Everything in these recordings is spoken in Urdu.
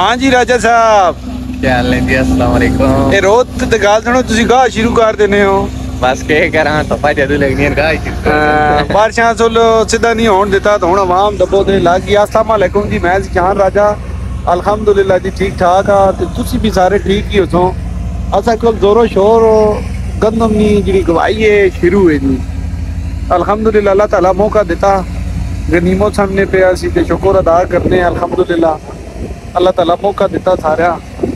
ਹਾਂ ਜੀ ਰਾਜਾ ਸਾਹਿਬ। ਕੀ ਹਾਲ ਹੈ ਜੀ? ਅਸਲਾਮ ਅਲੈਕੁਮ। ਇਹ ਰੋਤ ਤੇ ਗੱਲ ਸੁਣੋ ਤੁਸੀਂ ਗਾਹ ਸ਼ੁਰੂ ਕਰ ਦਿੰਦੇ ਹੋ। ਬਸ ਕੀ ਕਰਾਂ ਤਪਾ ਜਦ ਲੱਗਦੀਆਂ ਗਾਇ ਅਹ ਬਾਰਿਸ਼ਾਂ ਸੁਲ ਸਿੱਧਾ ਨਹੀਂ ਹੋਣ ਦਿੱਤਾ ਤਾਂ ਹੁਣ ਆਵਾਮ ਦੱਬੋ ਦੇ ਲੱਗ ਗਿਆ ਅਸਲਾਮ ਅਲੈਕੁਮ ਜੀ ਮੈਂ ਜਹਾਨ ਰਾਜਾ। ਅਲਹਮਦੁਲਿਲਾ ਜੀ ਠੀਕ ਠਾਕ ਆ ਤੇ ਤੁਸੀਂ ਵੀ ਸਾਰੇ ਠੀਕ ਹੀ ਹੋ ਅਸਾਂ ਕੋਲ ਜ਼ੋਰੋ ਸ਼ੋਰ ਗੰਦਮ ਦੀ ਜਿਹੜੀ ਗਵਾਹੀ ਹੈ ਸ਼ੁਰੂ ਹੈ ਜੀ। ਅਲਹਮਦੁਲਿਲਾ ਅੱਲਾਹ ਤਾਲਾ ਮੌਕਾ ਦਿੱਤਾ। ਗਨੀਮਤ ਸਾਹਮਣੇ ਪਿਆ ਸੀ ਤੇ ਸ਼ੁਕਰ ਅਦਾ ਕਰਨੇ ਅਲਹਮਦੁਲਿਲਾ। ਅੱਲਾਹ ਤਾਲਾ ਮੌਕਾ ਦਿੱਤਾ ਸਾਰਿਆਂ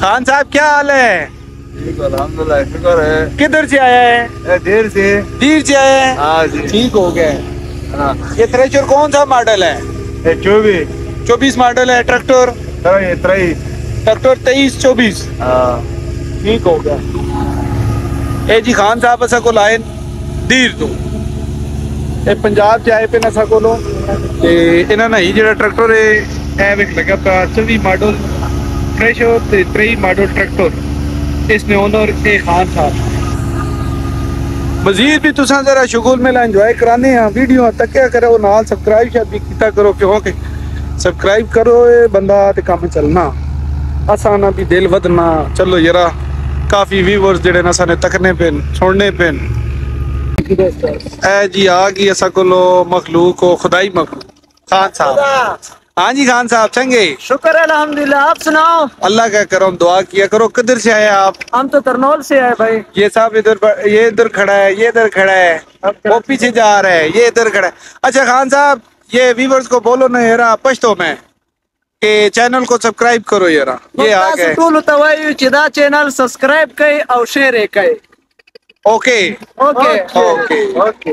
خان صاحب کیا حال ہے؟ کدھر سے آیا ہے؟ دیر سے۔ دیر سے آیا ہے؟ ٹھیک ہو گیا۔ یہ تھریشر کون سا ماڈل ہے؟ چوبیس۔ چوبیس ماڈل ہے ٹریکٹر؟ ٹریکٹر تیئیس چوبیس۔ ٹھیک ہو گیا۔ اے جی خان صاحب اسا کو لائن دیر تو۔ ਇਹ ਪੰਜਾਬ ਚ ਆਏ ਪਏ ਨਸਾ ਕੋਲੋਂ ਤੇ ਇਹਨਾਂ ਨੇ ਜਿਹੜਾ ਟਰੈਕਟਰ ਇਹ ਐਵੇਂ ਲੱਗਾ 24 model Peugeot three model tractor اس نے اونر اے خان صاحب۔ مزید بھی تساں ذرا شغل میں انجوائے کرانے ہیں۔ ویڈیو ہاں تکیا کرو، نال سبسکرائب شاید بھی کیتا کرو کیونکہ سبسکرائب کرو اے بندہ تے کام چلنا۔ آسانا بھی دل ودنا چلو یرا، کافی ویورز جڑے نا سانے تکنے پین چھوڑنے پین۔ اے جی آگی گئی اسا کو مخلوق کو خدائی مخلوق۔ خان صاحب۔ ہاں جی خان صاحب چنگے شکر ہے الحمدللہ آپ سناؤ۔ اللہ کا کرم دعا کیا کرو۔ کدھر سے آئے آپ؟ ہم تو ترنول سے آئے بھائی۔ یہ صاحب ادھر یہ ادھر کھڑا ہے یہ ادھر کھڑا ہے۔ وہ پیچھے جا رہا ہے یہ ادھر کھڑا ہے۔ اچھا خان صاحب یہ ویورز کو بولو نا یار پشتوں میں کہ چینل کو سبسکرائب کرو یار یہ آ گئے۔ ټول ته وایو چې دا چینل سبسکرائب کئی اور شیئر یې اوکے اوکے اوکے اوکے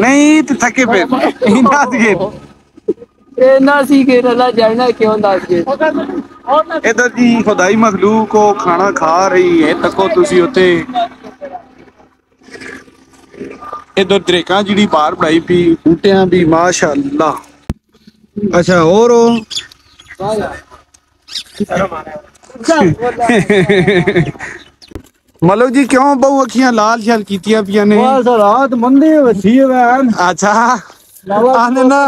ਨਹੀਂ ਤੇ ਥੱਕੇ ਪਏ। ਇਹ ਨਾ ਸੀਗੇ ਸੀ ਕਿ ਰੱਲਾ ਜਾਣਾ ਕਿਉਂ ਦੱਸ ਕੇ ਇਧਰ ਦੀ ਖੁਦਾਈ ਮਖਲੂਕ ਉਹ ਖਾਣਾ ਖਾ ਰਹੀ ਹੈ ਤੱਕੋ ਤੁਸੀਂ ਉੱਥੇ। ਇਧਰ ਦਰੇਕਾਂ ਜਿਹੜੀ ਬਾਹਰ ਬੜਾਈ ਪਈ ਬੂਟਿਆਂ ਵੀ ਮਾਸ਼ਾਅੱਲਾ। ਅੱਛਾ ਹੋਰ ਉਹ? ਸਾਰਾ ਮਾਰਿਆ ملو جی کیوں بہو اکھیاں لال شال کیتیاں پیاں نے؟ بس رات مندے وسی وین اچھا۔ آنے نا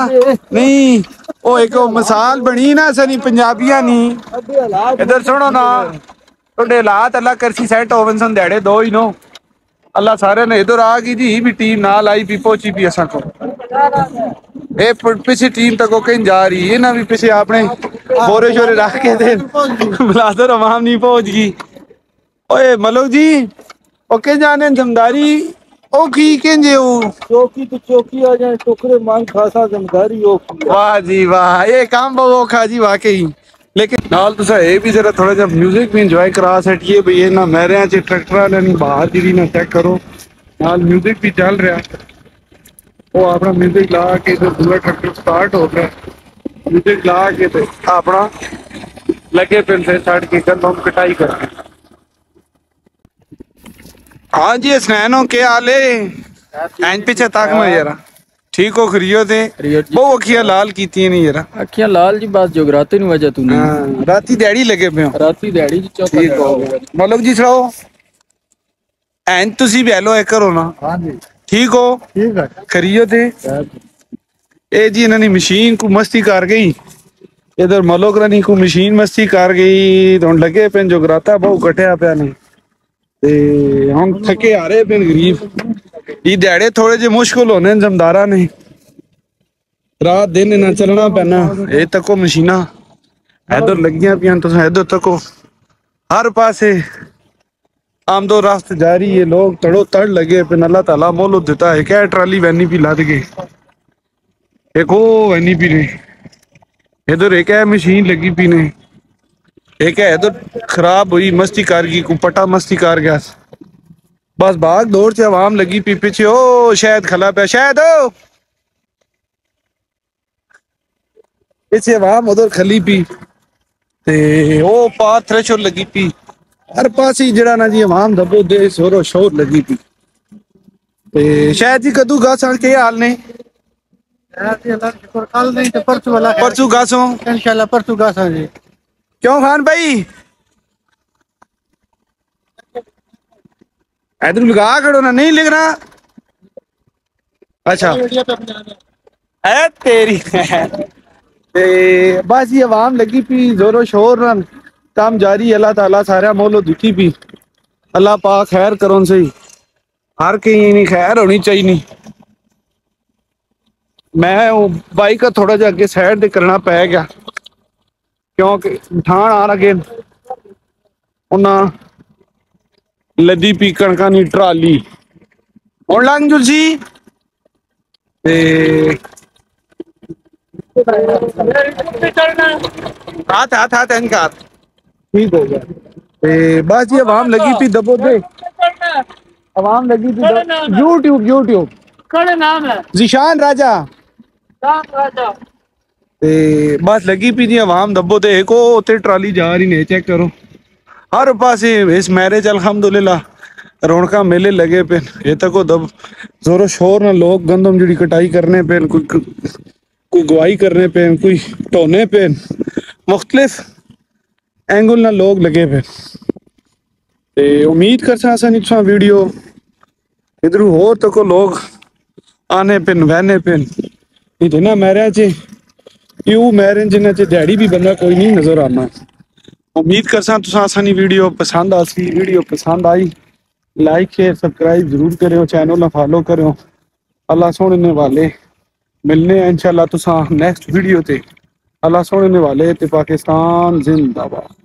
نہیں او ایک مثال بنی نا سنی پنجابیاں نہیں۔ ادھر سنو نا ٹوڈے حالات اللہ کرسی سیٹ ہوون سن دیڑے دو ہی نو۔ اللہ سارے نے ادھر آ گئی جی بھی ٹیم نال آئی بھی پہنچی بھی اساں کو۔ اے پچھے ٹیم تک او کہیں جا رہی ہے نا بھی پچھے آپ بورے شورے رکھ کے دے جی۔ بلادر عوام نہیں پہنچ گی اوے ملوک جی اوکے جانے زمداری؟ اوکی کن جے ہو؟ چوکی تو چوکی آ جائیں چکرے مان خاصا زمداری اوکی واہ جی واہ یہ کام بہو کھا جی واقعی۔ لیکن نال تو سا اے بھی ذرا تھوڑا جب میوزک بھی انجوائے کرا سیٹ یہ بھئی ہے نا میں رہے ہیں چھے ٹرکٹرہ لینی باہر جیلی نا چیک کرو۔ نال میوزک بھی چل رہا۔ وہ آپنا میوزک لاکے جو دولہ ٹرکٹر سٹارٹ ہو رہا ہے میٹنگ لا کے تے اپنا لگے پن سے چھڑ کے گندم کٹائی کر ہاں جی سنینو کے آلے این پیچھے تاک میں یارا ٹھیک ہو خریو تے جی۔ بہو اکھیاں لال کیتی ہیں نہیں یارا اکھیاں لال جی بس جو گراتے نہیں وجہ تو نہیں۔ ہاں، راتی دیڑی لگے پہ ہوں راتی دیڑی جی چوکا ٹھیک ہو۔ جی چھڑاؤ این تسی بیلو ایکر ہونا ہاں جی۔ ٹھیک ہو۔ خریو تے ਇਹ ਜੀ ਇਹਨਾਂ ਨੇ ਮਸ਼ੀਨ ਕੋ ਮਸਤੀ ਕਰ ਗਈ ਇਧਰ ਮਲੋਕ ਰਣੀ ਕੋ ਮਸ਼ੀਨ ਮਸਤੀ ਕਰ ਗਈ ਹੁਣ ਲੱਗੇ ਪੈਨ ਜੋਗਰਾਤਾ ਬਹੁਤ ਘਟਿਆ ਪਿਆ ਨੇ ਤੇ ਹੁਣ ਥੱਕੇ ਆ ਰਹੇ ਪੈਨ ਗਰੀਬ ਇਹ ਦਿਹਾੜੇ ਥੋੜੇ ਜਿਹੇ ਮੁਸ਼ਕਲ ਹੋਣੇ ਨੇ ਜ਼ਮਦਾਰਾਂ ਨੇ ਰਾਤ ਦਿਨ ਇਹਨਾਂ ਚੱਲਣਾ ਪੈਣਾ ਇਹ ਤੱਕੋ ਮਸ਼ੀਨਾਂ ادھر لگیاں پیاں تو ادھر تکو ہر پاسے آمد و رفت جاری ہے لوگ تڑو تڑ لگے پن اللہ تعالیٰ مولو دیتا ہے کیا ٹرالی وینی پی لاد گئے ایک وہ وینی پی نے ادھر ایک ہے مشین لگی پینے ایک ہے ادھر خراب ہوئی مستی کار کی کو پٹا مستی کار گیا بس باغ دوڑ سے عوام لگی پی پیچھے او شاید کھلا پہ شاید او پیچھے عوام ادھر کھلی پی تے او پار تھریشر لگی پی ہر پاس ہی جڑا نا جی عوام دبو دے شور و شور لگی پی تے شاید جی کدو گا سان کے حال نے کل نہیں تو پرسوں والا پرسو گاسوں۔ انشاءاللہ پرسوں گاساں جی۔ کیوں خان بھائی؟ ادھر لگا کھڑو نا نہیں لکھنا اچھا۔ اے تیری بس یہ عوام لگی پی زور و شور رن کام جاری اللہ تعالیٰ سارا مولو دکھی پی۔ اللہ پاک خیر کرون سے ہر کہیں نہیں خیر ہونی چاہیے۔ میں کرنا پے گیا کیونکہ ٹھان آ رہے انہاں لدی پی کڑکاں دی ٹرالی ہن لنگ جو سی تے ہاتھ ہاتھ ہاتھ ان کا ہاتھ ٹھیک ہو گیا تے بس جی عوام لگی پی دبو دے عوام لگی پی یوٹیوب یوٹیوب کڑے بس لگی پی جی عوام دبو تے ایک او تے ٹرالی جا رہی نے چیک کرو ہر پاسے اس میرج الحمدللہ رونقاں میلے لگے پے یہ تک دب زور و شور نہ لوگ گندم جڑی کٹائی کرنے پے کوئی کوئی گواہی کرنے پے کوئی ٹونے پے مختلف اینگل نہ لوگ لگے پے تے امید کر سا سن ویڈیو ادھر ہو تک لوگ آنے پن وہنے پن یہ یو میرے جنہ چ دیہڑی بھی بندہ کوئی نہیں نظر آنا امید کرساں تساں آسانی ویڈیو پسند آسی ویڈیو پسند آئی لائک شیئر سبسکرائب ضرور کریو چینل نہ فالو کریو اللہ سونے نے والے ملنے ہیں انشاءاللہ تساں نیکسٹ ویڈیو تے اللہ سونے نے والے تے پاکستان زندہ باد